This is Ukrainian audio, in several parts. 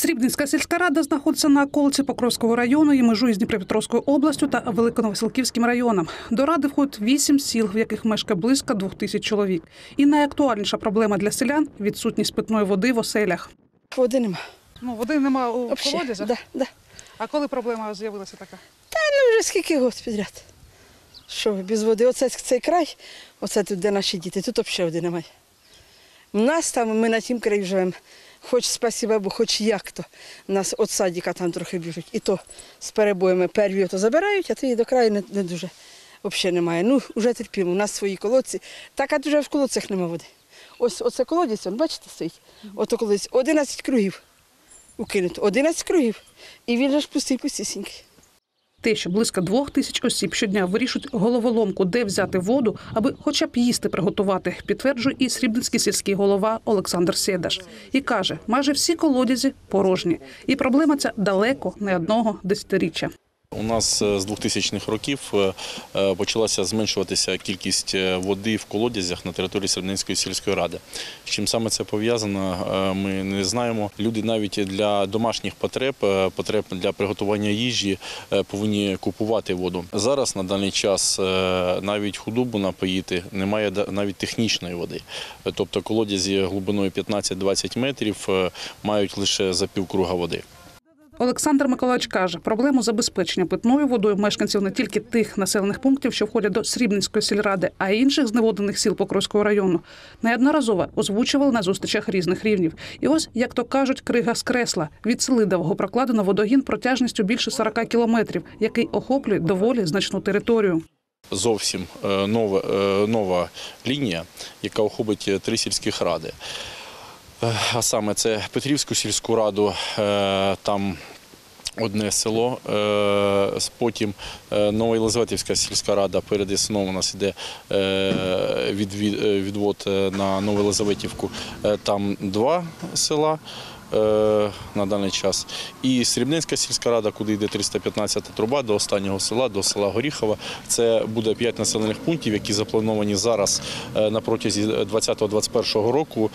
Срібницька сільська рада знаходиться на околиці Покровського району і межує з Дніпропетровською областю та Великоновосилківським районом. До ради входить вісім сіл, в яких мешкає близько двох тисяч чоловік. І найактуальніша проблема для селян відсутність питної води в оселях. Води нема. Ну води немає у Вообще. Да, да. А коли проблема з'явилася така? Ну, вже скільки год підряд. Що ви, без води? Оце цей край, оце тут, де наші діти, тут взагалі води немає. У нас там, ми на тім краї живемо. Хоч спасіба, бо хоч як то. У нас від садика там трохи біжуть. І то з перебоями перві то забирають, а то і до краю не, не дуже взагалі немає. Ну, вже терпімо, у нас свої колодці. Так, а дуже в колодцях нема води. Ось оце колодязь, он, бачите, стоїть. Ото колодязь 11 кругів. Укинуто. 11 кругів. І він же ж пустий пустісінький. Те, що близько двох тисяч осіб щодня вирішують головоломку, де взяти воду, аби хоча б їсти приготувати, підтверджує і срібницький сільський голова Олександр Седаш. І каже, майже всі колодязі порожні. І проблема ця далеко не одного десятиріччя. У нас е, з 2000-х років е, е, почалася зменшуватися кількість води в колодязях на території Середненської сільської ради. З чим саме це пов'язано, ми не знаємо. Люди навіть для домашніх потреб, потреб для приготування їжі повинні купувати воду. Зараз на даний час навіть худобу напоїти немає навіть технічної води. Тобто колодязі глибиною 15-20 метрів мають лише за півкруга води. Олександр Миколаївич каже, проблему забезпечення питною водою мешканців не тільки тих населених пунктів, що входять до Срібницької сільради, а й інших зневодених сіл Покровського району, неодноразово озвучували на зустрічах різних рівнів. І ось, як то кажуть, крига з кресла від Селидового прокладено водогін протяжністю більше 40 кілометрів, який охоплює доволі значну територію. зовсім е, нова, е, нова лінія, яка охопить е, три сільських ради. А саме це Петрівську сільську раду, там одне село, е, потім е, Новоєлизаветівська сільська рада перед Ясином у нас іде е, відвод на Новоєлизаветівку. Там два села на даний час. І Срібненська сільська рада, куди йде 315 труба до останнього села, до села Горіхова. Це буде 5 населених пунктів, які заплановані зараз на протязі 2020-2021 року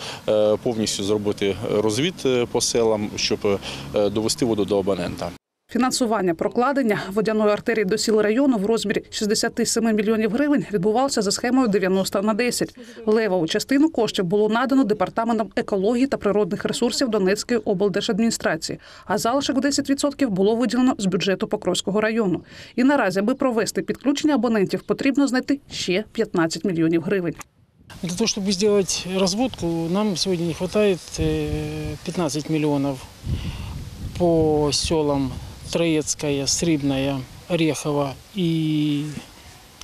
повністю зробити розвід по селам, щоб довести воду до абонента. Фінансування прокладення водяної артерії до сіл району в розмірі 67 мільйонів гривень відбувалося за схемою 90 на 10. Левову частину коштів було надано департаментом екології та природних ресурсів Донецької облдержадміністрації, а залишок в 10% було виділено з бюджету Покровського району. І наразі, аби провести підключення абонентів, потрібно знайти ще 15 мільйонів гривень. Для того, чтобы сделать разводку, нам сегодня не хватает э, 15 миллионов по селам Троецкая, Срибная, Орехово и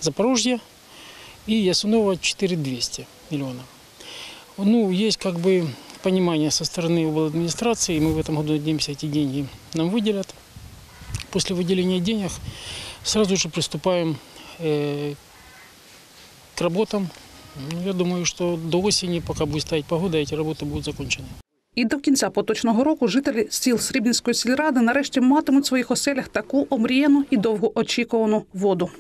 Запорожье. И Ясунова 4200 миллионов. Ну, есть как бы понимание со стороны администрации, и мы в этом году надеемся, эти деньги нам выделят. После выделения денег сразу же приступаем э, к работам ну, Я думаю, что до осени, пока будет стоять погода, эти работы будут закончены. І до кінця поточного року жителі сіл Срібненської сільради нарешті матимуть в своїх оселях таку омріяну і довгоочікувану воду.